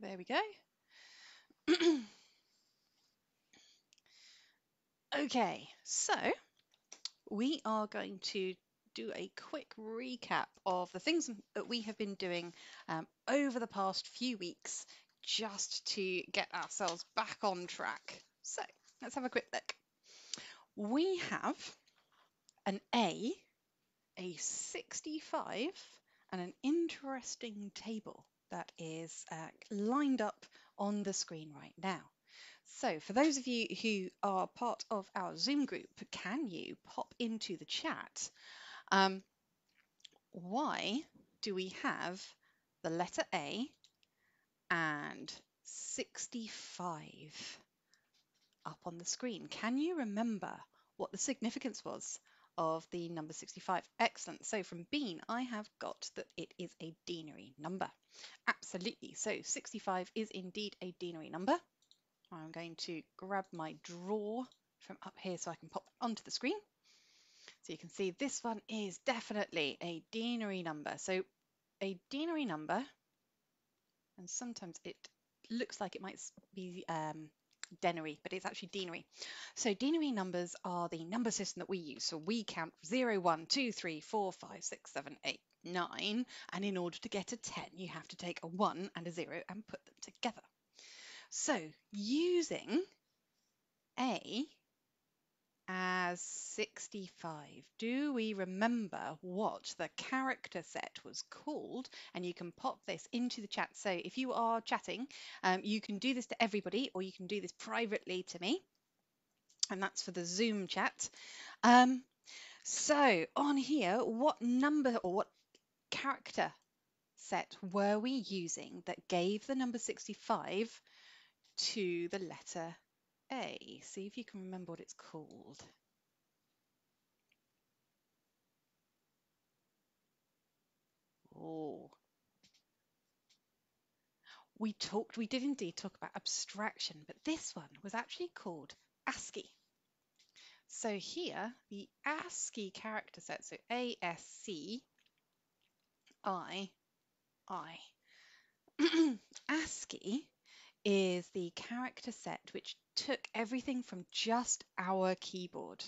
There we go. okay, so we are going to do a quick recap of the things that we have been doing um, over the past few weeks just to get ourselves back on track. So let's have a quick look. We have an A, a 65, and an interesting table that is uh, lined up on the screen right now. So for those of you who are part of our Zoom group, can you pop into the chat? Um, why do we have the letter A and 65 up on the screen? Can you remember what the significance was of the number 65. Excellent. So from Bean, I have got that it is a denary number. Absolutely. So 65 is indeed a denary number. I'm going to grab my draw from up here so I can pop onto the screen. So you can see this one is definitely a denary number. So a denary number, and sometimes it looks like it might be um, denary, but it's actually denary. So denary numbers are the number system that we use. So we count 0, 1, 2, 3, 4, 5, 6, 7, 8, 9. And in order to get a 10, you have to take a 1 and a 0 and put them together. So using A as 65. Do we remember what the character set was called? And you can pop this into the chat. So if you are chatting, um, you can do this to everybody or you can do this privately to me. And that's for the Zoom chat. Um, so on here, what number or what character set were we using that gave the number 65 to the letter a. See if you can remember what it's called. Oh. We talked, we did indeed talk about abstraction, but this one was actually called ASCII. So here, the ASCII character set, so A-S-C, I, I. ASCII is the character set which took everything from just our keyboard.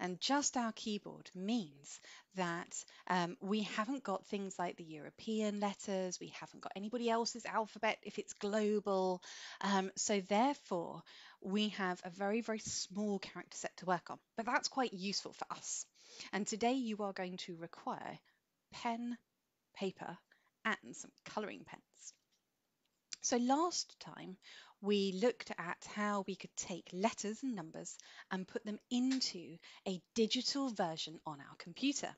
And just our keyboard means that um, we haven't got things like the European letters, we haven't got anybody else's alphabet if it's global. Um, so therefore, we have a very, very small character set to work on. But that's quite useful for us. And today you are going to require pen, paper, and some colouring pens. So last time we looked at how we could take letters and numbers and put them into a digital version on our computer.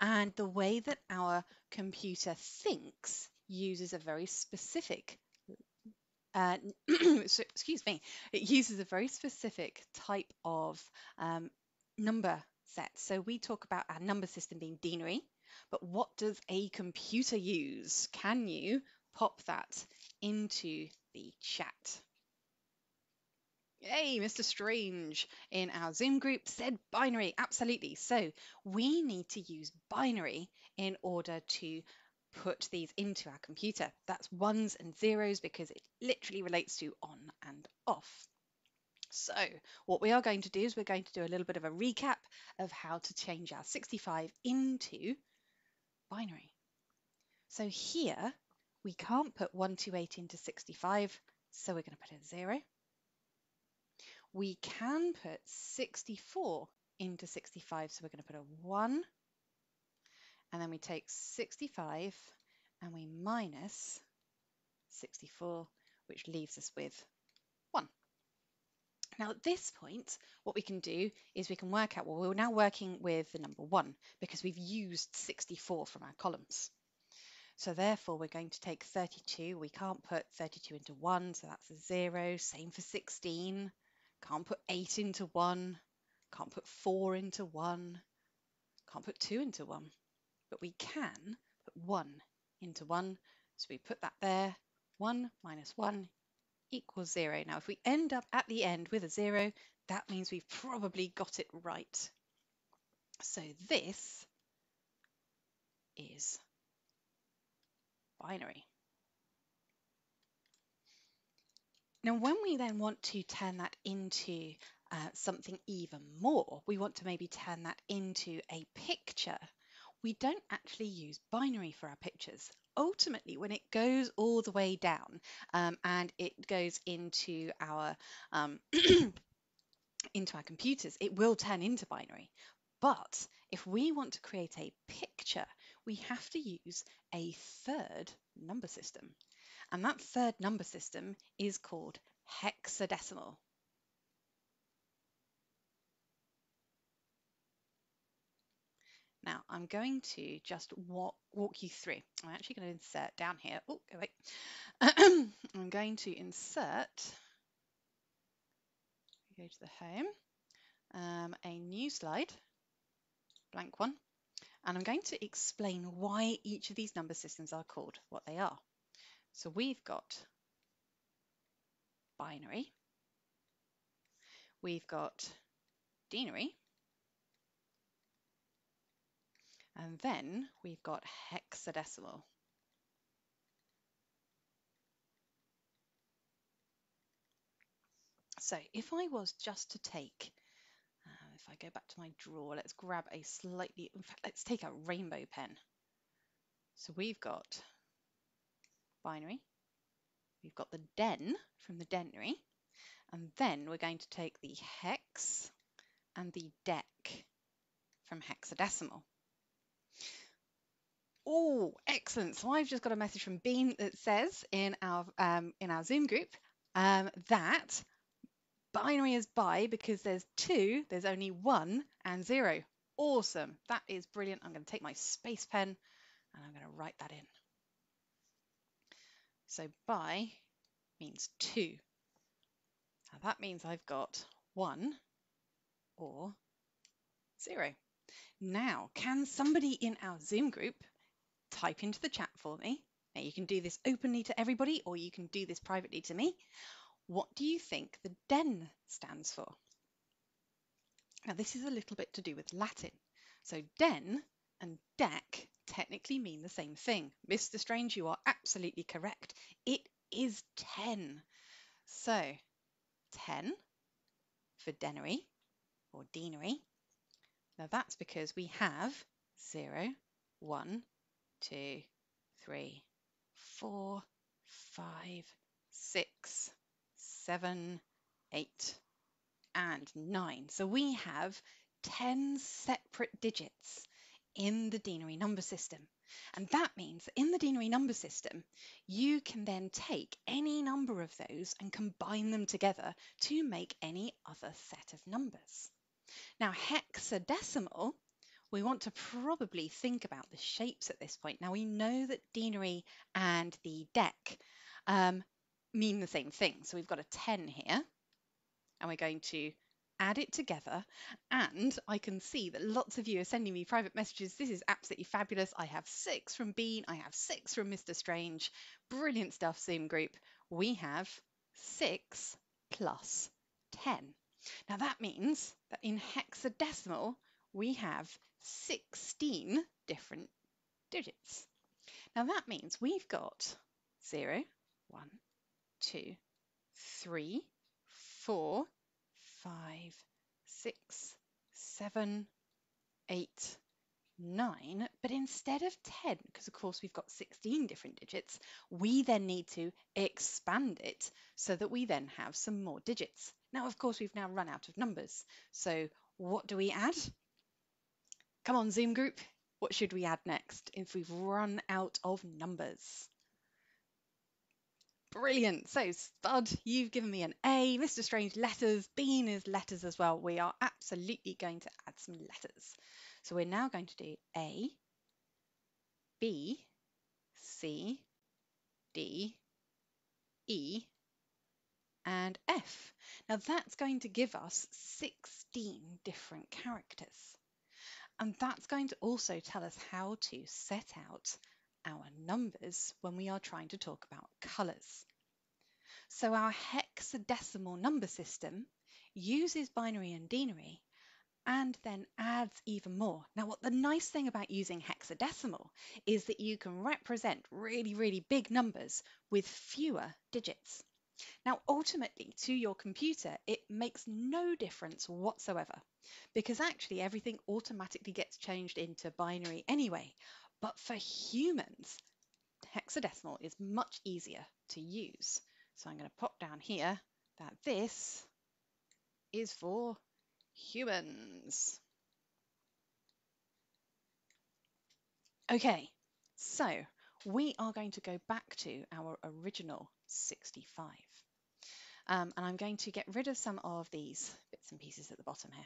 And the way that our computer thinks uses a very specific uh, excuse me, it uses a very specific type of um, number set. So we talk about our number system being denary, but what does a computer use? Can you pop that into the chat. Hey, Mr. Strange in our Zoom group said binary. Absolutely. So we need to use binary in order to put these into our computer. That's ones and zeros because it literally relates to on and off. So what we are going to do is we're going to do a little bit of a recap of how to change our 65 into binary. So here we can't put 128 into 65, so we're going to put a 0. We can put 64 into 65, so we're going to put a 1. And then we take 65 and we minus 64, which leaves us with 1. Now at this point, what we can do is we can work out, well, we're now working with the number 1 because we've used 64 from our columns. So therefore we're going to take 32. We can't put 32 into 1, so that's a 0. Same for 16. Can't put 8 into 1. Can't put 4 into 1. Can't put 2 into 1. But we can put 1 into 1. So we put that there. 1 minus 1 equals 0. Now if we end up at the end with a 0, that means we've probably got it right. So this is binary. Now, when we then want to turn that into uh, something even more, we want to maybe turn that into a picture, we don't actually use binary for our pictures. Ultimately, when it goes all the way down um, and it goes into our um, into our computers, it will turn into binary. But if we want to create a picture, we have to use a third number system. And that third number system is called hexadecimal. Now I'm going to just walk, walk you through. I'm actually going to insert down here. Oh, wait. I'm going to insert, go to the home, um, a new slide, blank one, and I'm going to explain why each of these number systems are called what they are. So we've got binary, we've got denary, and then we've got hexadecimal. So if I was just to take, if I go back to my drawer, let's grab a slightly, in fact, let's take a rainbow pen. So we've got binary, we've got the den from the denary, and then we're going to take the hex and the dec from hexadecimal. Oh, excellent. So I've just got a message from Bean that says in our um, in our Zoom group um, that binary is bi because there's two, there's only one and zero. Awesome. That is brilliant. I'm going to take my space pen and I'm going to write that in. So bi means two. Now that means I've got one or zero. Now, can somebody in our Zoom group type into the chat for me? Now you can do this openly to everybody or you can do this privately to me. What do you think the den stands for? Now this is a little bit to do with Latin. So den and dec technically mean the same thing. Mr. Strange, you are absolutely correct. It is 10. So 10 for denary or denary. Now that's because we have 0, 1, 2, 3, 4, 5, 6, 7, 8, and 9. So we have 10 separate digits in the denary number system. And that means that in the denary number system, you can then take any number of those and combine them together to make any other set of numbers. Now, hexadecimal, we want to probably think about the shapes at this point. Now, we know that denary and the dec um, mean the same thing. So we've got a 10 here, and we're going to add it together. And I can see that lots of you are sending me private messages. This is absolutely fabulous. I have six from Bean. I have six from Mr. Strange. Brilliant stuff, Zoom group. We have six plus 10. Now that means that in hexadecimal, we have 16 different digits. Now that means we've got 0, 1, two, three, four, five, six, seven, eight, nine. But instead of 10, because of course we've got 16 different digits, we then need to expand it so that we then have some more digits. Now, of course, we've now run out of numbers. So what do we add? Come on, Zoom group. What should we add next if we've run out of numbers? Brilliant. So, Spud, you've given me an A. Mr. Strange, letters. Bean is letters as well. We are absolutely going to add some letters. So we're now going to do A, B, C, D, E, and F. Now that's going to give us 16 different characters. And that's going to also tell us how to set out our numbers when we are trying to talk about colours. So our hexadecimal number system uses binary and denary and then adds even more. Now, what the nice thing about using hexadecimal is that you can represent really, really big numbers with fewer digits. Now, ultimately, to your computer, it makes no difference whatsoever because actually everything automatically gets changed into binary anyway. But for humans, hexadecimal is much easier to use. So I'm going to pop down here that this is for humans. Okay, so we are going to go back to our original 65. Um, and I'm going to get rid of some of these bits and pieces at the bottom here.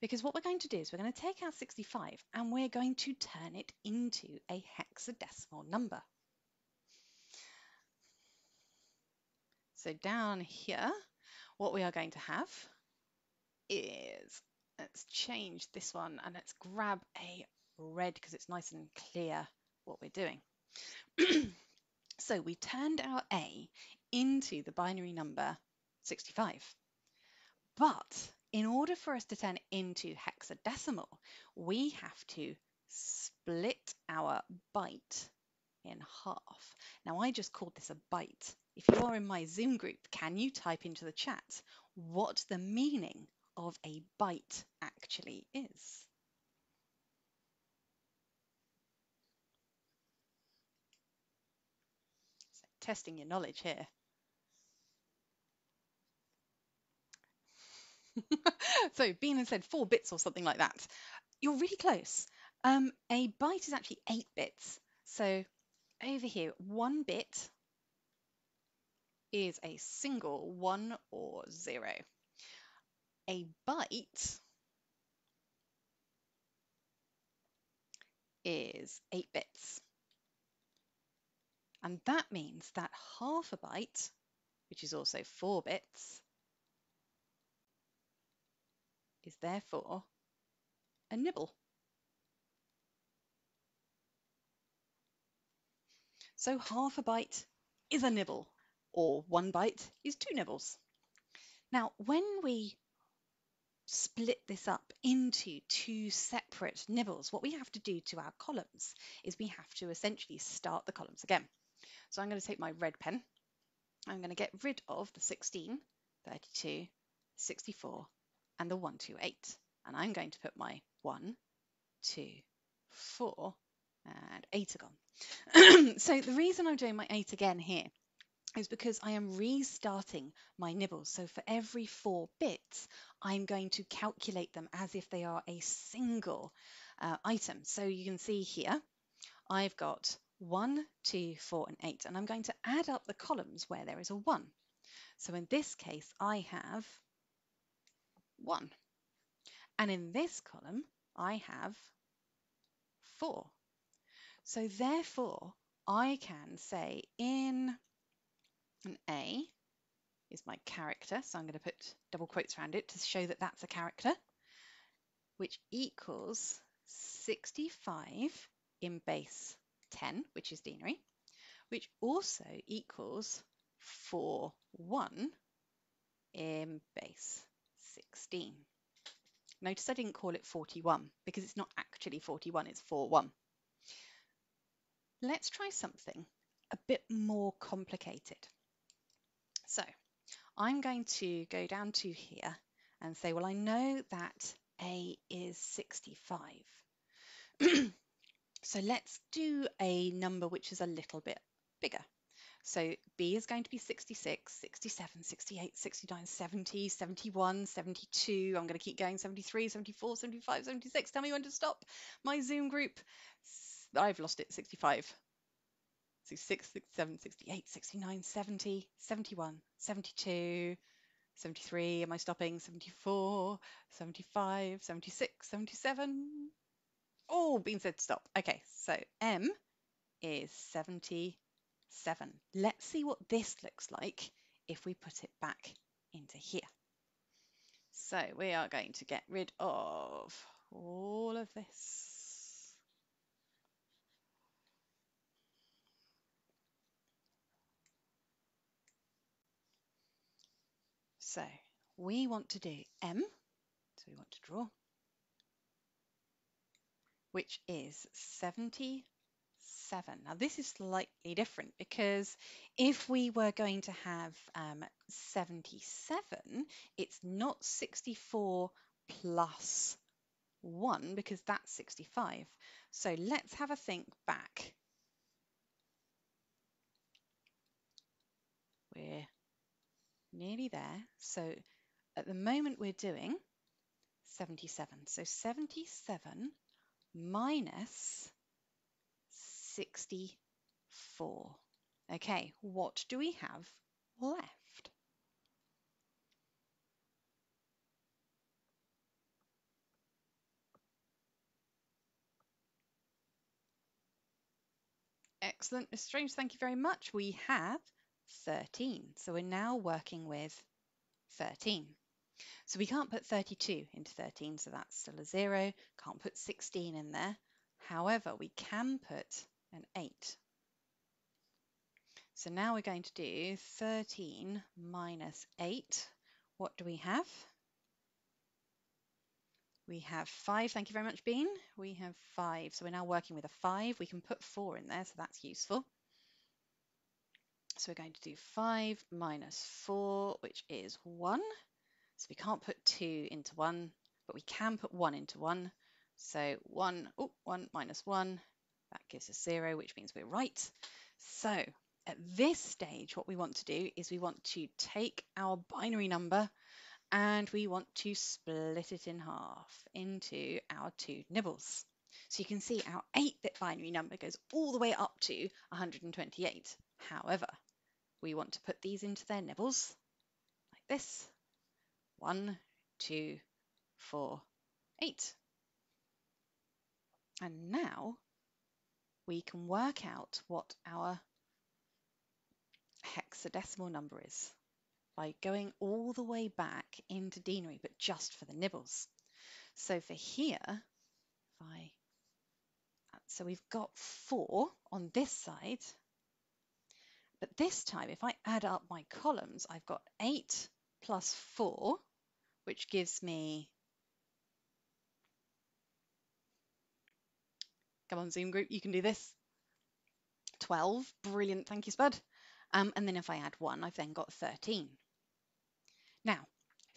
Because what we're going to do is we're going to take our 65 and we're going to turn it into a hexadecimal number. So down here, what we are going to have is, let's change this one and let's grab a red because it's nice and clear what we're doing. so we turned our A into the binary number 65. But in order for us to turn into hexadecimal, we have to split our byte in half. Now I just called this a byte. If you are in my Zoom group, can you type into the chat what the meaning of a byte actually is? testing your knowledge here. so Bean said four bits or something like that. You're really close. Um, a byte is actually eight bits. So over here, one bit is a single one or zero. A byte is eight bits. And that means that half a byte, which is also four bits, is therefore a nibble. So half a byte is a nibble, or one byte is two nibbles. Now, when we split this up into two separate nibbles, what we have to do to our columns is we have to essentially start the columns again. So I'm going to take my red pen. I'm going to get rid of the 16, 32, 64, and the 128. And I'm going to put my 1, 2, 4, and 8 are gone. so the reason I'm doing my 8 again here is because I am restarting my nibbles. So for every four bits, I'm going to calculate them as if they are a single uh, item. So you can see here, I've got 1, 2, 4, and 8. And I'm going to add up the columns where there is a 1. So in this case, I have 1. And in this column, I have 4. So therefore, I can say in an A is my character. So I'm going to put double quotes around it to show that that's a character, which equals 65 in base 10, which is denary, which also equals 4, 1 in base 16. Notice I didn't call it 41 because it's not actually 41, it's 4, 1. Let's try something a bit more complicated. So I'm going to go down to here and say, well, I know that A is 65. So let's do a number which is a little bit bigger. So B is going to be 66, 67, 68, 69, 70, 71, 72. I'm going to keep going 73, 74, 75, 76. Tell me when to stop. My Zoom group, I've lost it, 65. 66, 67, 68, 69, 70, 71, 72, 73. Am I stopping? 74, 75, 76, 77, Oh, Bean said stop. Okay, so M is 77. Let's see what this looks like if we put it back into here. So we are going to get rid of all of this. So we want to do M, so we want to draw which is 77 7. Now this is slightly different because if we were going to have um, 77, it's not 64 plus 1 because that's 65. So let's have a think back. We're nearly there. So at the moment we're doing 77. So 77 minus 64. Okay, what do we have left? Excellent, Ms. Strange, thank you very much. We have 13. So we're now working with 13. So we can't put 32 into 13, so that's still a zero. Can't put 16 in there. However, we can put an 8. So now we're going to do 13 minus 8. What do we have? We have 5. Thank you very much, Bean. We have 5. So we're now working with a 5. We can put 4 in there, so that's useful. So we're going to do 5 minus 4, which is 1. So we can't put 2 into 1, but we can put 1 into 1. So 1, oh, 1 minus 1, that gives us 0, which means we're right. So at this stage, what we want to do is we want to take our binary number and we want to split it in half into our two nibbles. So you can see our 8-bit binary number goes all the way up to 128. However, we want to put these into their nibbles like this. One, two, four, eight. And now we can work out what our hexadecimal number is by going all the way back into denary, but just for the nibbles. So for here, if I, so we've got four on this side, but this time, if I add up my columns, I've got 8 plus 4, which gives me, come on Zoom group, you can do this, 12, brilliant, thank you Spud. Um, and then if I add 1, I've then got 13. Now,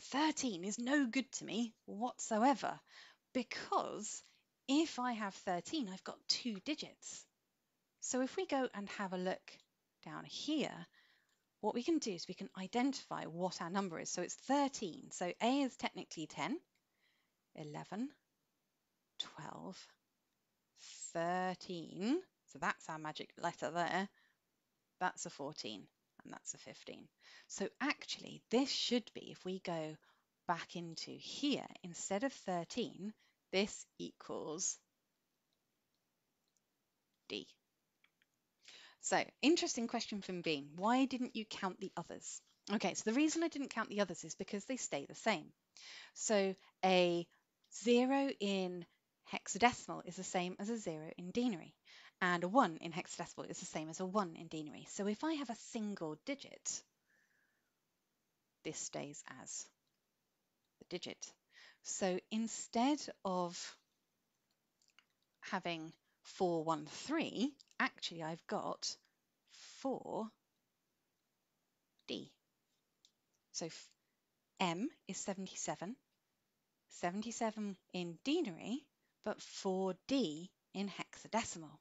13 is no good to me whatsoever because if I have 13, I've got two digits. So if we go and have a look down here, what we can do is we can identify what our number is. So it's 13. So A is technically 10, 11, 12, 13. So that's our magic letter there. That's a 14 and that's a 15. So actually this should be, if we go back into here, instead of 13, this equals D. So, interesting question from Bean. Why didn't you count the others? Okay, so the reason I didn't count the others is because they stay the same. So a zero in hexadecimal is the same as a zero in denary, and a one in hexadecimal is the same as a one in denary. So if I have a single digit, this stays as the digit. So instead of having 413, actually I've got 4D. So M is 77, 77 in denary, but 4D in hexadecimal.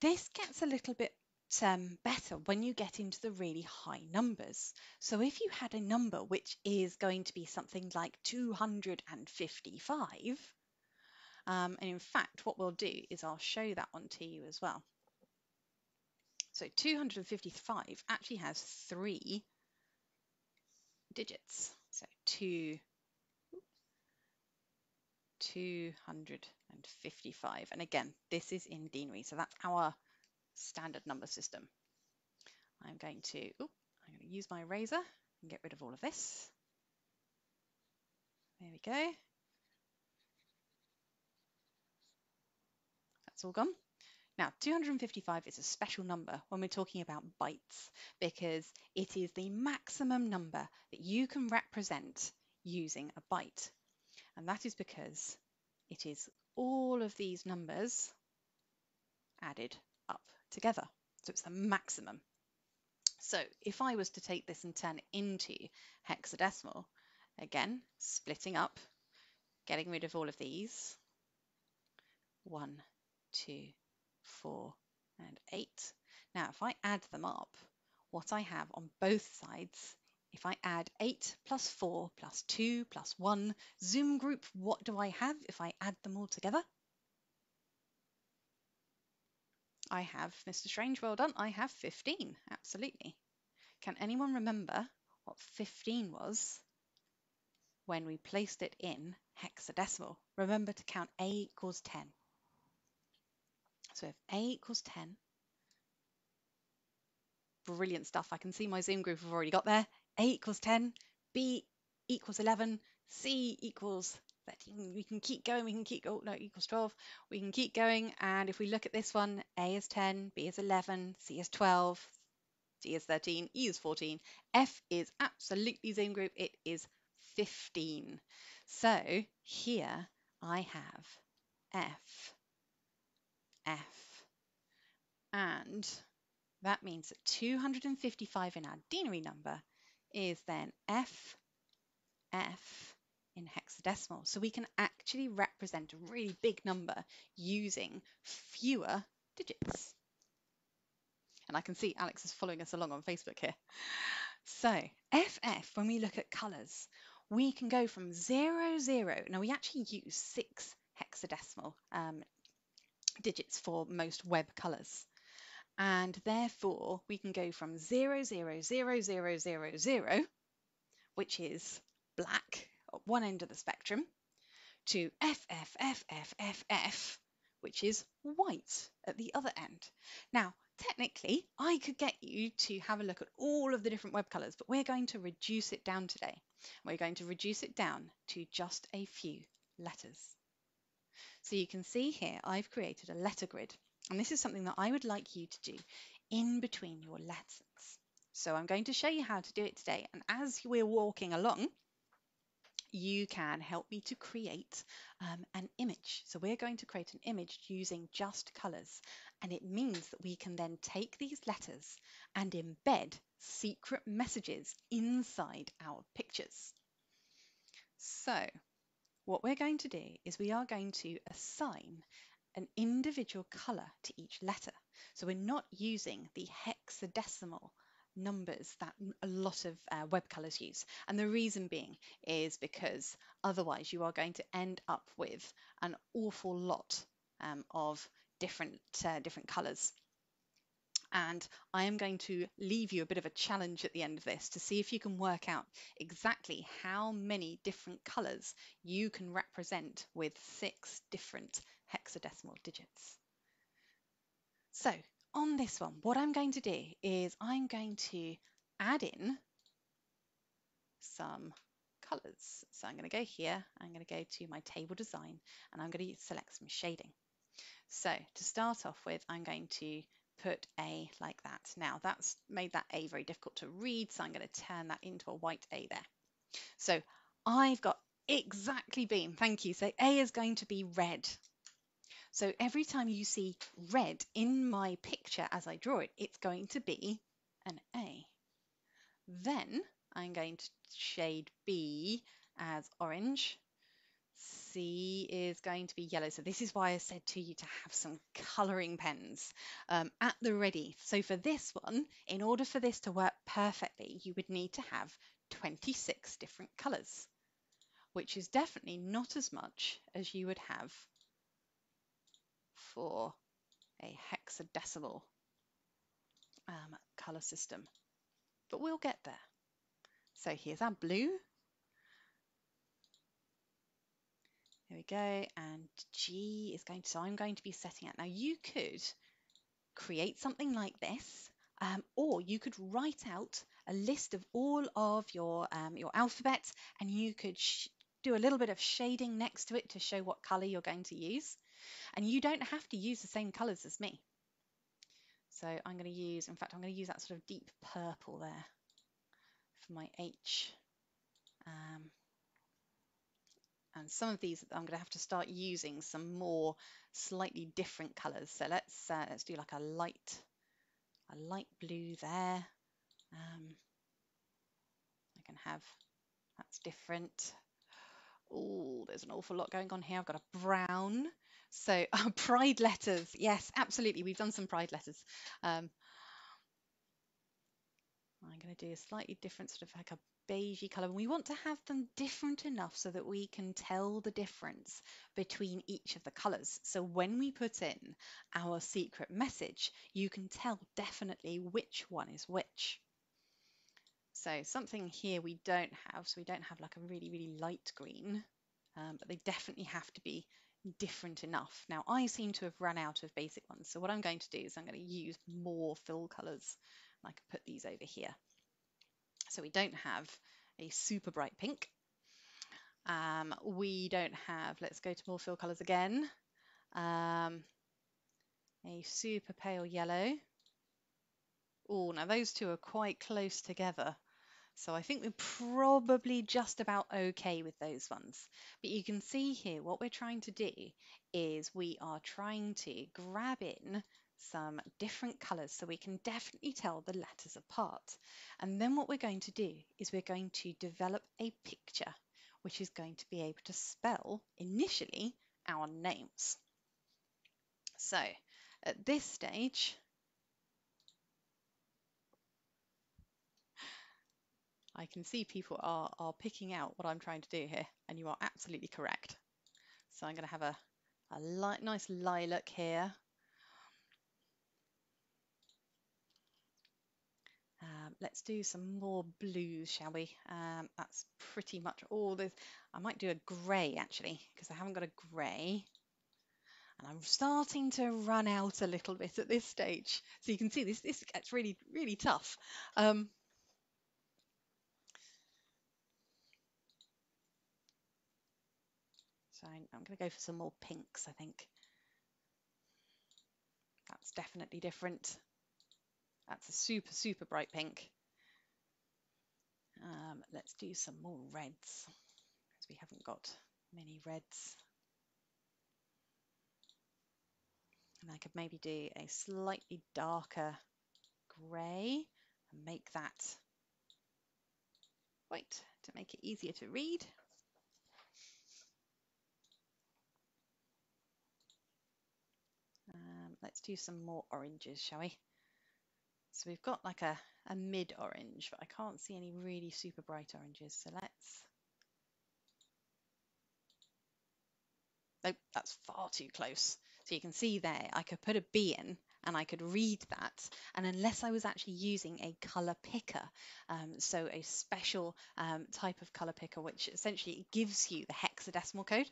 This gets a little bit um, better when you get into the really high numbers. So if you had a number which is going to be something like 255, um, and in fact, what we'll do is I'll show that one to you as well. So 255 actually has three digits. So two, 255. And again, this is in denary. So that's our standard number system. I'm going to, I'm going to use my eraser and get rid of all of this. There we go. That's all gone. Now, 255 is a special number when we're talking about bytes because it is the maximum number that you can represent using a byte. And that is because it is all of these numbers added up together. So it's the maximum. So if I was to take this and turn it into hexadecimal, again, splitting up, getting rid of all of these, one, two, four, and eight. Now, if I add them up, what I have on both sides, if I add 8 plus 4 plus 2 plus 1, Zoom group, what do I have if I add them all together? I have, Mr. Strange, well done, I have 15, absolutely. Can anyone remember what 15 was when we placed it in hexadecimal? Remember to count A equals 10. So if A equals 10, brilliant stuff. I can see my Zoom group have already got there. A equals 10, B equals 11, C equals 13. We can keep going. We can keep, oh no, equals 12. We can keep going. And if we look at this one, A is 10, B is 11, C is 12, D is 13, E is 14, F is absolutely Zoom group. It is 15. So here I have F, F, and that means that 255 in our denary number is then F, F in hexadecimal. So we can actually represent a really big number using fewer digits. And I can see Alex is following us along on Facebook here. So FF, when we look at colours, we can go from zero, zero. Now we actually use six hexadecimal um, digits for most web colours. And therefore we can go from 000000, which is black at one end of the spectrum, to FFFFFF, which is white at the other end. Now, technically, I could get you to have a look at all of the different web colours, but we're going to reduce it down today. We're going to reduce it down to just a few letters. So you can see here, I've created a letter grid, and this is something that I would like you to do in between your lessons. So I'm going to show you how to do it today. And as we're walking along, you can help me to create um, an image. So we're going to create an image using just colours. And it means that we can then take these letters and embed secret messages inside our pictures. So what we're going to do is we are going to assign an individual colour to each letter. So we're not using the hexadecimal numbers that a lot of uh, web colors use. And the reason being is because otherwise you are going to end up with an awful lot um, of different, uh, different colors. And I am going to leave you a bit of a challenge at the end of this to see if you can work out exactly how many different colors you can represent with six different hexadecimal digits. So on this one, what I'm going to do is I'm going to add in some colors. So I'm going to go here, I'm going to go to my table design and I'm going to select some shading. So to start off with, I'm going to put A like that. Now that's made that A very difficult to read, so I'm going to turn that into a white A there. So I've got exactly Bean, thank you. So A is going to be red. So every time you see red in my picture as I draw it, it's going to be an A. Then I'm going to shade B as orange. C is going to be yellow. So this is why I said to you to have some colouring pens um, at the ready. So for this one, in order for this to work perfectly, you would need to have 26 different colours, which is definitely not as much as you would have for a hexadecimal um, color system, but we'll get there. So here's our blue. Here we go, and G is going to, so I'm going to be setting it. Now you could create something like this, um, or you could write out a list of all of your, um, your alphabets and you could do a little bit of shading next to it to show what color you're going to use. And you don't have to use the same colors as me. So I'm going to use, in fact, I'm going to use that sort of deep purple there for my H. Um, and some of these I'm going to have to start using some more slightly different colors. So let's uh, let's do like a light a light blue there. Um, I can have that's different. Oh, there's an awful lot going on here. I've got a brown. So uh, pride letters. Yes, absolutely. We've done some pride letters. Um, I'm going to do a slightly different sort of like a beigey colour. We want to have them different enough so that we can tell the difference between each of the colours. So when we put in our secret message, you can tell definitely which one is which. So something here we don't have, so we don't have like a really, really light green, um, but they definitely have to be different enough. Now I seem to have run out of basic ones, so what I'm going to do is I'm going to use more fill colours. And I can put these over here. So we don't have a super bright pink. Um, we don't have, let's go to more fill colours again, um, a super pale yellow. Oh, now those two are quite close together. So I think we're probably just about okay with those ones. But you can see here what we're trying to do is we are trying to grab in some different colours so we can definitely tell the letters apart. And then what we're going to do is we're going to develop a picture which is going to be able to spell initially our names. So at this stage, I can see people are, are picking out what I'm trying to do here, and you are absolutely correct. So I'm going to have a, a li nice lilac here. Um, let's do some more blues, shall we? Um, that's pretty much all this. I might do a grey actually, because I haven't got a grey. And I'm starting to run out a little bit at this stage. So you can see this, this gets really, really tough. Um, So I'm going to go for some more pinks, I think. That's definitely different. That's a super, super bright pink. Um, let's do some more reds, because we haven't got many reds. And I could maybe do a slightly darker grey and make that white to make it easier to read. let's do some more oranges, shall we? So we've got like a, a mid orange, but I can't see any really super bright oranges. So let's, oh, that's far too close. So you can see there, I could put a B in and I could read that. And unless I was actually using a color picker, um, so a special um, type of color picker, which essentially gives you the hexadecimal code,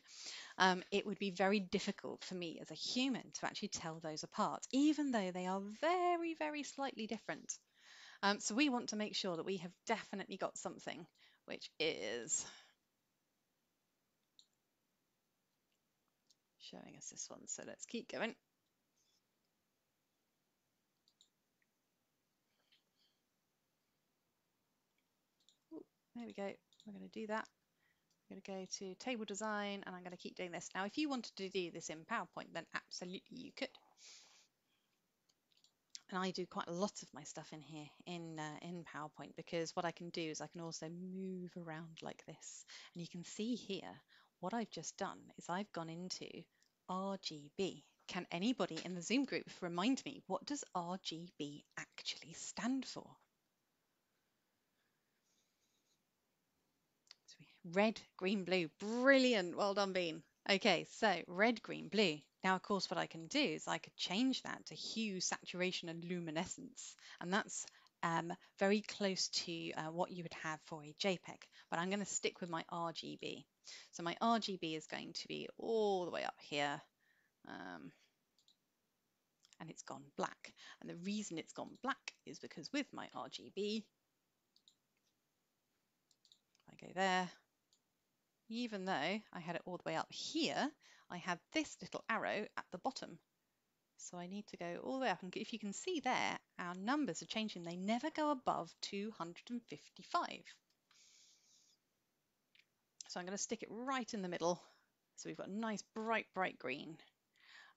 um, it would be very difficult for me as a human to actually tell those apart, even though they are very, very slightly different. Um, so we want to make sure that we have definitely got something which is showing us this one. So let's keep going. There we go. We're going to do that. I'm going to go to table design and I'm going to keep doing this. Now, if you wanted to do this in PowerPoint, then absolutely you could. And I do quite a lot of my stuff in here in uh, in PowerPoint because what I can do is I can also move around like this. And you can see here what I've just done is I've gone into RGB. Can anybody in the Zoom group remind me what does RGB actually stand for? Red, green, blue. Brilliant. Well done, Bean. Okay, so red, green, blue. Now, of course, what I can do is I could change that to hue, saturation, and luminescence. And that's um, very close to uh, what you would have for a JPEG. But I'm going to stick with my RGB. So my RGB is going to be all the way up here. Um, and it's gone black. And the reason it's gone black is because with my RGB, I go there, even though I had it all the way up here, I have this little arrow at the bottom. So I need to go all the way up. And if you can see there, our numbers are changing. They never go above 255. So I'm going to stick it right in the middle. So we've got nice bright, bright green.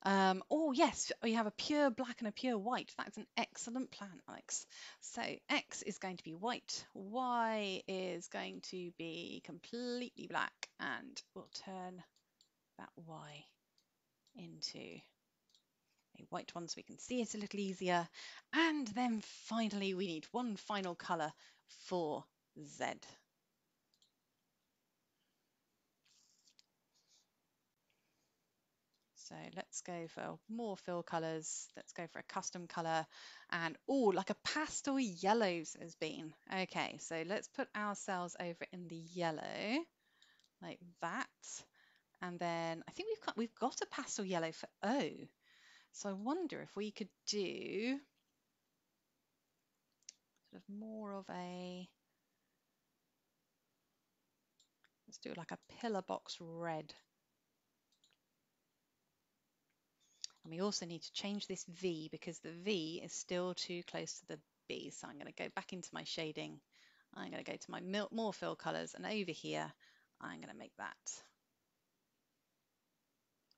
Um, oh yes, we have a pure black and a pure white. That's an excellent plan, Alex. So X is going to be white, Y is going to be completely black, and we'll turn that Y into a white one so we can see it a little easier. And then finally, we need one final color for Z. So let's go for more fill colors. Let's go for a custom color and oh, like a pastel yellows has been. Okay, so let's put ourselves over in the yellow like that. And then I think we've got we've got a pastel yellow for O. So I wonder if we could do sort of more of a let's do like a pillar box red And we also need to change this V because the V is still too close to the B. So I'm going to go back into my shading. I'm going to go to my more fill colors and over here, I'm going to make that.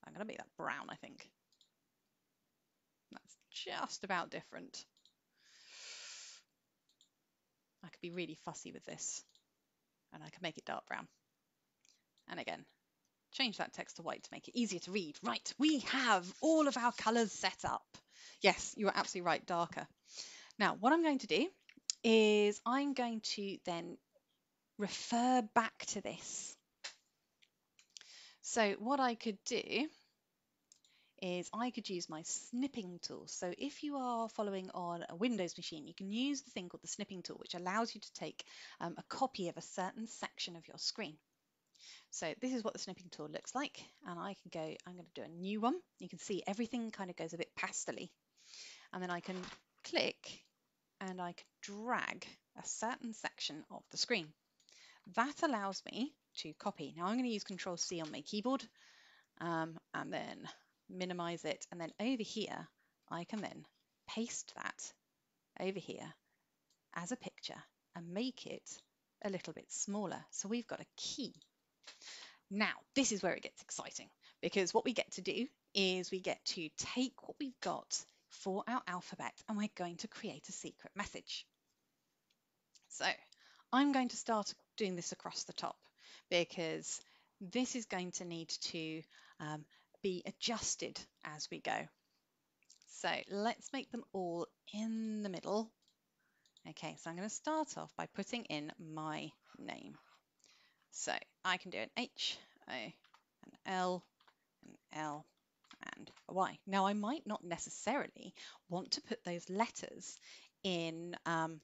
I'm going to make that brown, I think. That's just about different. I could be really fussy with this and I can make it dark brown. And again, change that text to white to make it easier to read. Right, we have all of our colours set up. Yes, you are absolutely right, darker. Now, what I'm going to do is I'm going to then refer back to this. So what I could do is I could use my snipping tool. So if you are following on a Windows machine, you can use the thing called the snipping tool, which allows you to take um, a copy of a certain section of your screen. So this is what the snipping tool looks like. And I can go, I'm going to do a new one. You can see everything kind of goes a bit pastely. And then I can click and I can drag a certain section of the screen. That allows me to copy. Now I'm going to use Control C on my keyboard um, and then minimize it. And then over here, I can then paste that over here as a picture and make it a little bit smaller. So we've got a key now, this is where it gets exciting because what we get to do is we get to take what we've got for our alphabet and we're going to create a secret message. So I'm going to start doing this across the top because this is going to need to um, be adjusted as we go. So let's make them all in the middle. Okay, so I'm going to start off by putting in my name. So I can do an H, O, an L, an L, and a Y. Now I might not necessarily want to put those letters in um,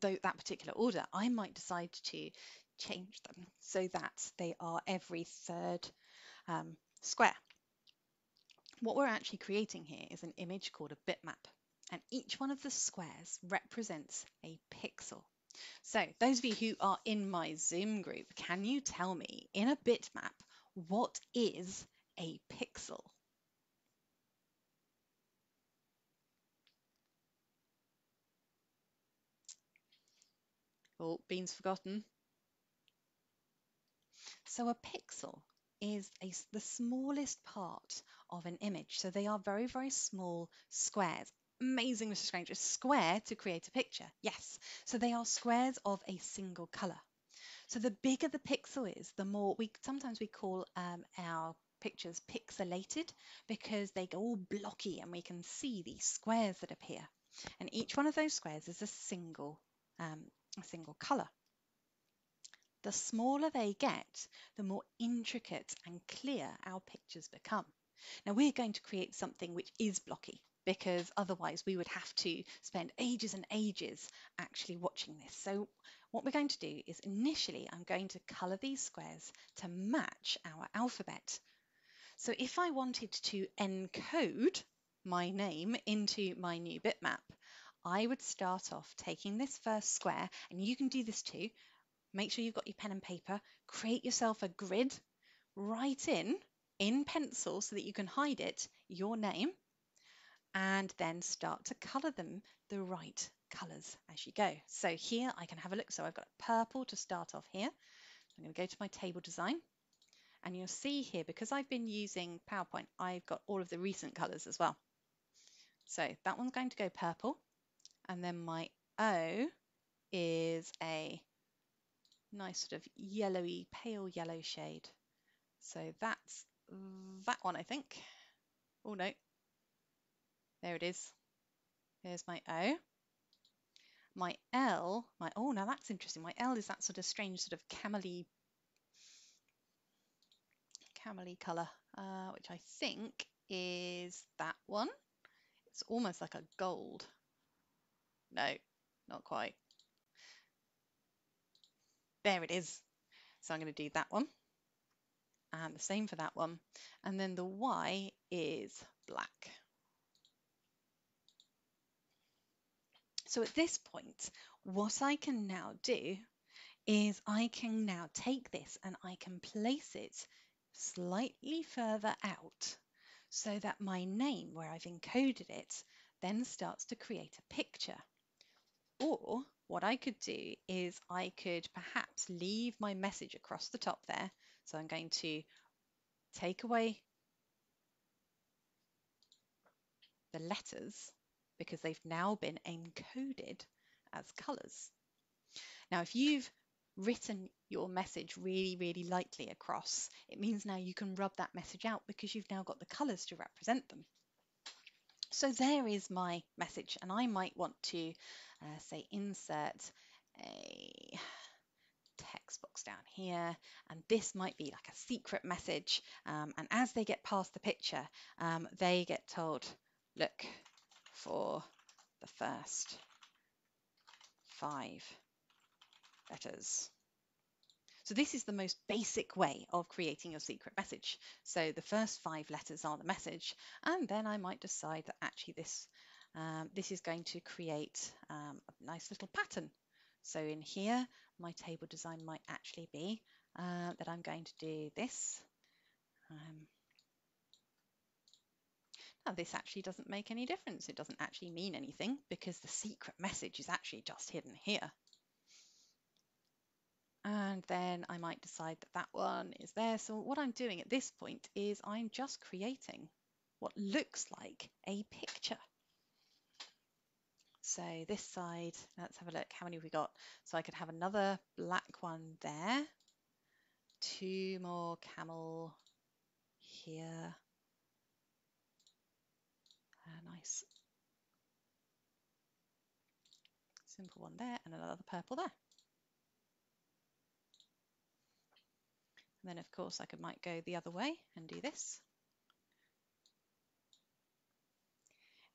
that particular order. I might decide to change them so that they are every third um, square. What we're actually creating here is an image called a bitmap and each one of the squares represents a pixel. So those of you who are in my Zoom group, can you tell me in a bitmap, what is a pixel? Oh, Bean's forgotten. So a pixel is a, the smallest part of an image. So they are very, very small squares amazing, Mr. Strange. A square to create a picture. Yes. So they are squares of a single color. So the bigger the pixel is, the more we sometimes we call um, our pictures pixelated because they go all blocky and we can see these squares that appear. And each one of those squares is a single, um, a single color. The smaller they get, the more intricate and clear our pictures become. Now we're going to create something which is blocky because otherwise we would have to spend ages and ages actually watching this. So what we're going to do is initially I'm going to colour these squares to match our alphabet. So if I wanted to encode my name into my new bitmap, I would start off taking this first square, and you can do this too. Make sure you've got your pen and paper, create yourself a grid, write in, in pencil so that you can hide it, your name, and then start to colour them the right colors as you go. So here I can have a look. So I've got purple to start off here. I'm going to go to my table design and you'll see here, because I've been using PowerPoint, I've got all of the recent colors as well. So that one's going to go purple. And then my O is a nice sort of yellowy, pale yellow shade. So that's that one, I think. Oh no, there it is. Here's my O. My L, my oh now that's interesting. My L is that sort of strange sort of camely camely colour, uh, which I think is that one. It's almost like a gold. No, not quite. There it is. So I'm going to do that one. And the same for that one. And then the Y is black. So at this point, what I can now do is I can now take this and I can place it slightly further out so that my name, where I've encoded it, then starts to create a picture. Or what I could do is I could perhaps leave my message across the top there. So I'm going to take away the letters because they've now been encoded as colours. Now, if you've written your message really, really lightly across, it means now you can rub that message out because you've now got the colours to represent them. So there is my message, and I might want to uh, say insert a text box down here and this might be like a secret message um, and as they get past the picture um, they get told look for the first five letters. So this is the most basic way of creating your secret message. So the first five letters are the message, and then I might decide that actually this um, this is going to create um, a nice little pattern. So in here, my table design might actually be uh, that I'm going to do this. Um, now this actually doesn't make any difference. It doesn't actually mean anything because the secret message is actually just hidden here. And then I might decide that that one is there. So what I'm doing at this point is I'm just creating what looks like a picture. So this side, let's have a look. How many have we got? So I could have another black one there. Two more camel here a nice simple one there and another purple there. And then of course I could might go the other way and do this.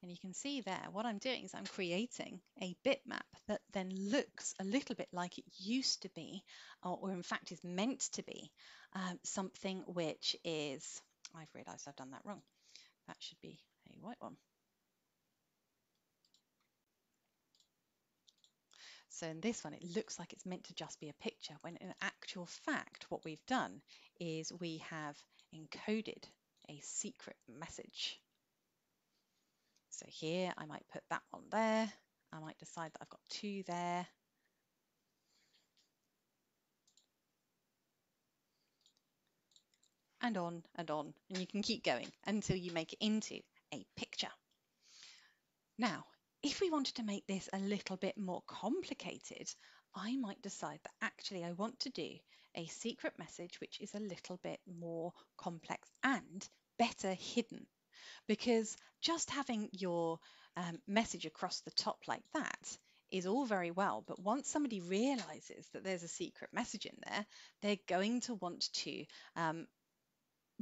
And you can see there, what I'm doing is I'm creating a bitmap that then looks a little bit like it used to be, or, or in fact is meant to be, um, something which is, I've realized I've done that wrong. That should be a white one. So in this one, it looks like it's meant to just be a picture, when in actual fact, what we've done is we have encoded a secret message. So here I might put that one there. I might decide that I've got two there. And on and on, and you can keep going until you make it into a picture. Now, if we wanted to make this a little bit more complicated, I might decide that actually I want to do a secret message which is a little bit more complex and better hidden. Because just having your um, message across the top like that is all very well, but once somebody realizes that there's a secret message in there, they're going to want to um,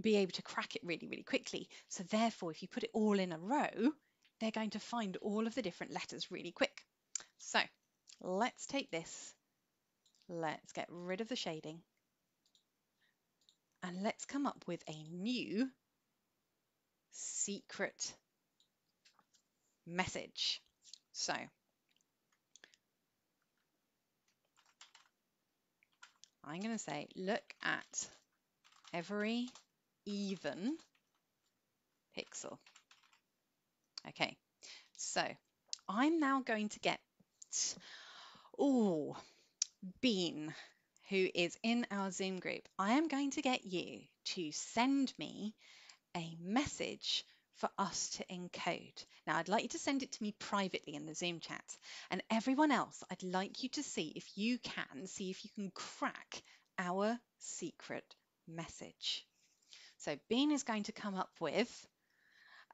be able to crack it really, really quickly. So therefore, if you put it all in a row, they're going to find all of the different letters really quick. So let's take this, let's get rid of the shading, and let's come up with a new secret message. So I'm going to say, look at every even pixel. Okay, so I'm now going to get. Oh, Bean, who is in our Zoom group, I am going to get you to send me a message for us to encode. Now, I'd like you to send it to me privately in the Zoom chat. And everyone else, I'd like you to see if you can, see if you can crack our secret message. So Bean is going to come up with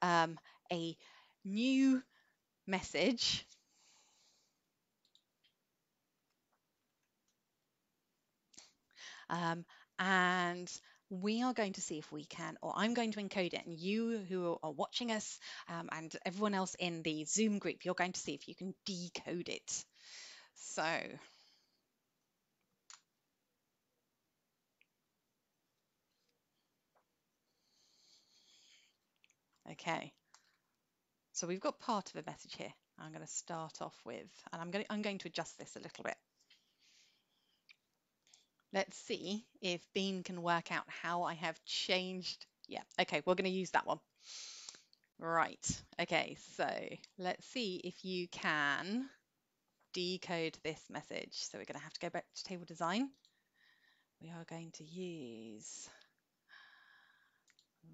um, a new message. Um, and we are going to see if we can, or I'm going to encode it, and you who are watching us um, and everyone else in the Zoom group, you're going to see if you can decode it. So, okay. So we've got part of a message here. I'm going to start off with, and I'm going to, I'm going to adjust this a little bit. Let's see if Bean can work out how I have changed. Yeah, okay, we're going to use that one. Right, okay, so let's see if you can decode this message. So we're going to have to go back to table design. We are going to use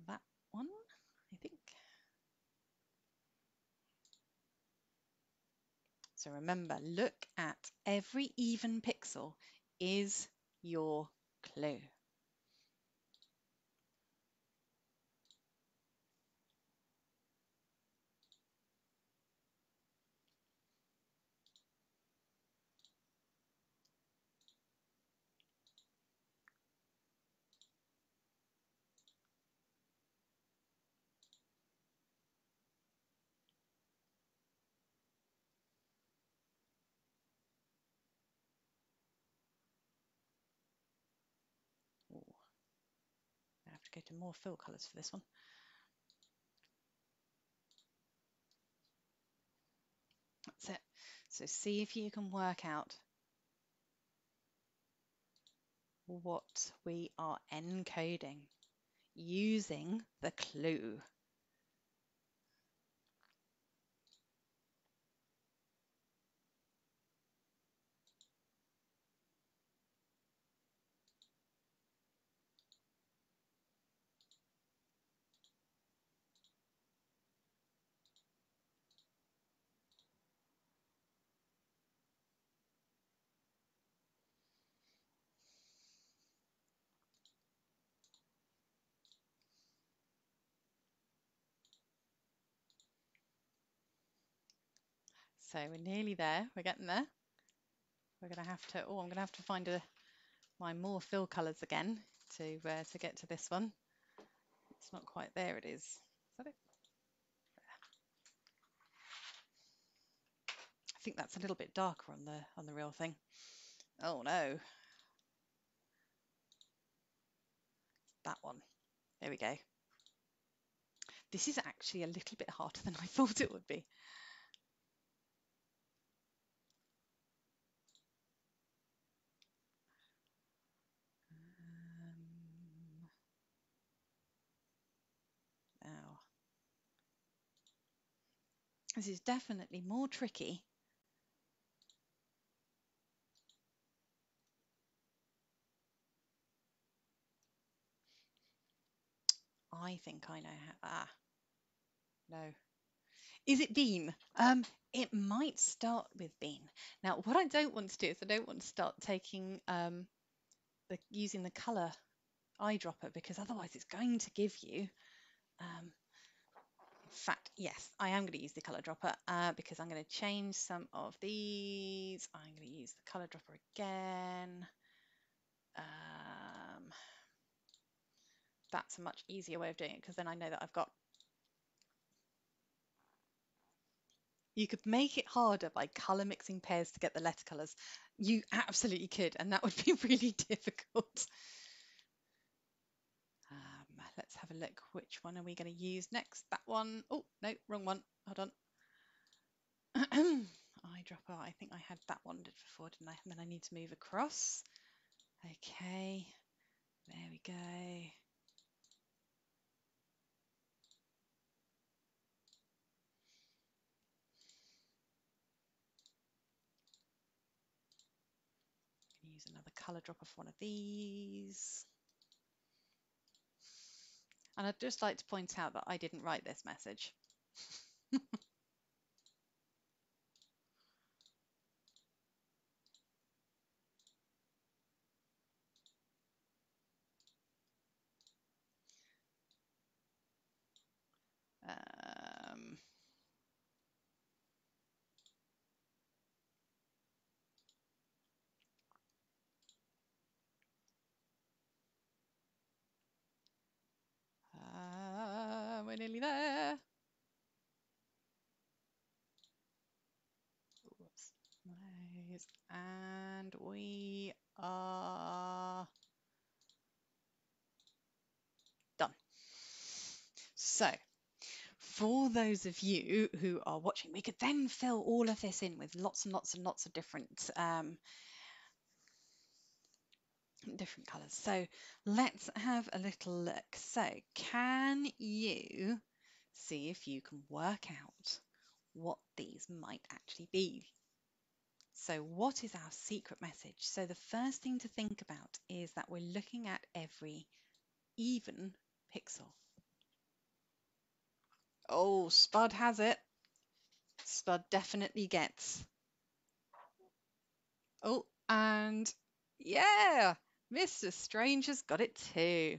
that one, I think. So remember, look at every even pixel is your clue. Go to more fill colors for this one. That's it. So see if you can work out what we are encoding using the clue. So we're nearly there. We're getting there. We're going to have to, oh, I'm going to have to find a, my more fill colours again to uh, to get to this one. It's not quite there, it is. Is that it? I think that's a little bit darker on the on the real thing. Oh no. That one. There we go. This is actually a little bit harder than I thought it would be. This is definitely more tricky I think I know how. Ah, no. Is it bean? Um, it might start with bean. Now, what I don't want to do is I don't want to start taking um, the using the color eyedropper because otherwise it's going to give you um, fact, yes, I am going to use the color dropper uh, because I'm going to change some of these. I'm going to use the color dropper again. Um, that's a much easier way of doing it because then I know that I've got You could make it harder by color mixing pairs to get the letter colors. You absolutely could, and that would be really difficult. Let's have a look. Which one are we going to use next? That one. Oh, no, wrong one. Hold on. Eyedropper. I think I had that one before, didn't I? And then I need to move across. Okay. There we go. use another colour drop of one of these. And I'd just like to point out that I didn't write this message. um, uh, we're nearly there. Whoops. Nice. And we are done. So, for those of you who are watching, we could then fill all of this in with lots and lots and lots of different um, different colors. So let's have a little look. So can you see if you can work out what these might actually be? So what is our secret message? So the first thing to think about is that we're looking at every even pixel. Oh, Spud has it. Spud definitely gets. Oh, and yeah, Mr. Strange has got it too.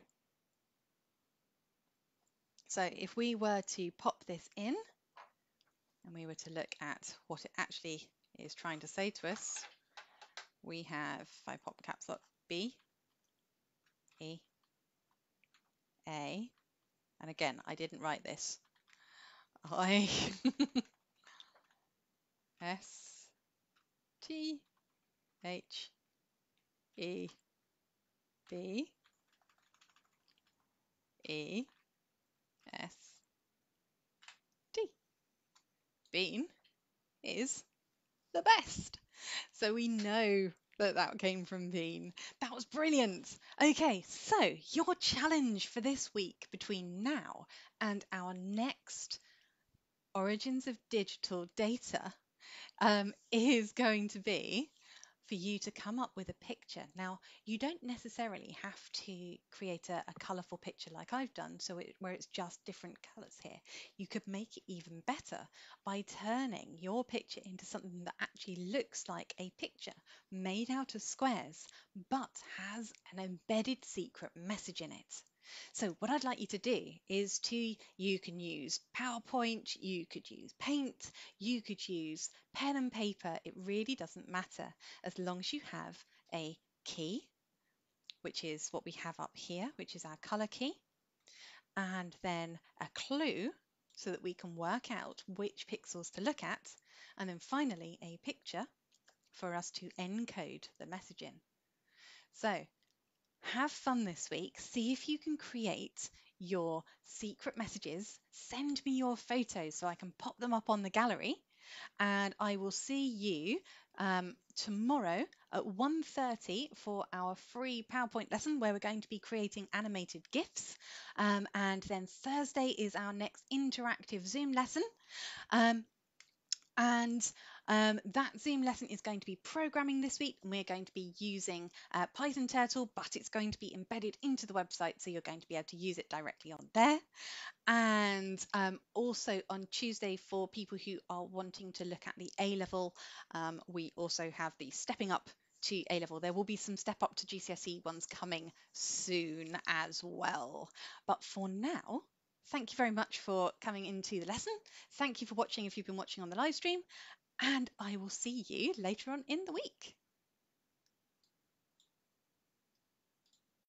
So if we were to pop this in and we were to look at what it actually is trying to say to us, we have, if I pop caps lock, B, E, A, and again, I didn't write this. I, S, T, H, E, B, E, S, T. Bean is the best. So we know that that came from Bean. That was brilliant. Okay, so your challenge for this week between now and our next Origins of Digital Data um, is going to be for you to come up with a picture. Now, you don't necessarily have to create a, a colourful picture like I've done, so it, where it's just different colours here. You could make it even better by turning your picture into something that actually looks like a picture made out of squares, but has an embedded secret message in it. So what I'd like you to do is to, you can use PowerPoint, you could use Paint, you could use pen and paper. It really doesn't matter as long as you have a key, which is what we have up here, which is our color key, and then a clue so that we can work out which pixels to look at, and then finally a picture for us to encode the message in. So have fun this week. See if you can create your secret messages. Send me your photos so I can pop them up on the gallery. And I will see you um, tomorrow at 1.30 for our free PowerPoint lesson where we're going to be creating animated GIFs. Um, and then Thursday is our next interactive Zoom lesson. Um, and um, that Zoom lesson is going to be programming this week, and we're going to be using uh, Python Turtle, but it's going to be embedded into the website, so you're going to be able to use it directly on there. And um, also on Tuesday, for people who are wanting to look at the A level, um, we also have the Stepping Up to A level. There will be some step up to GCSE ones coming soon as well. But for now, thank you very much for coming into the lesson. Thank you for watching if you've been watching on the live stream, and I will see you later on in the week.